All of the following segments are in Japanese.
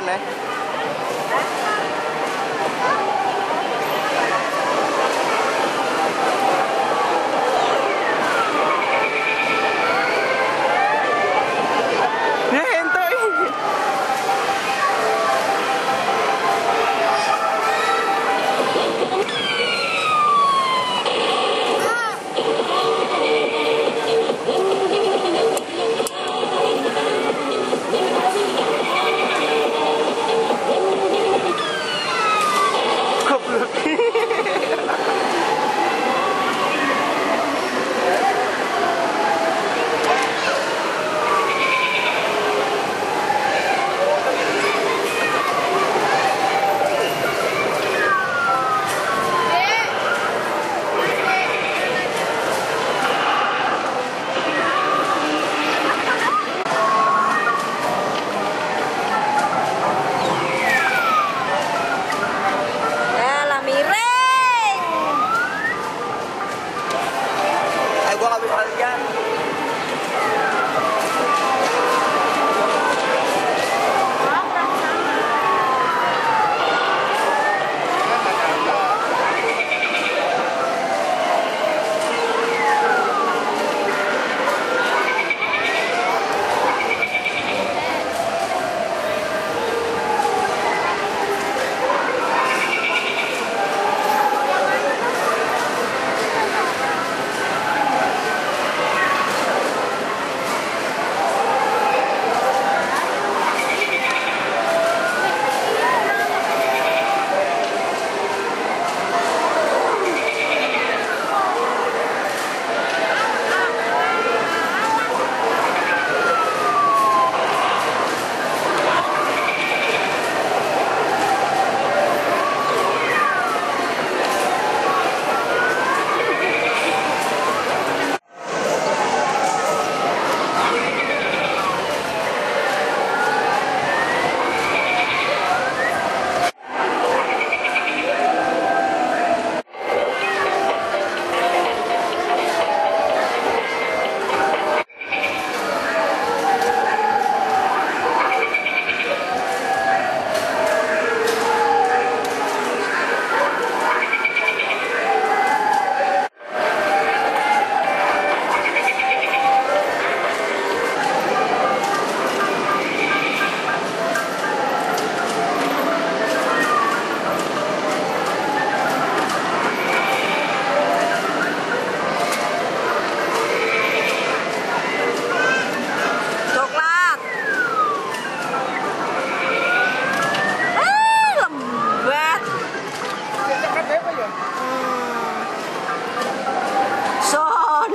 né?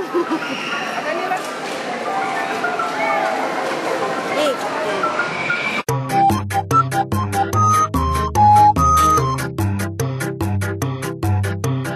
ハハハハ!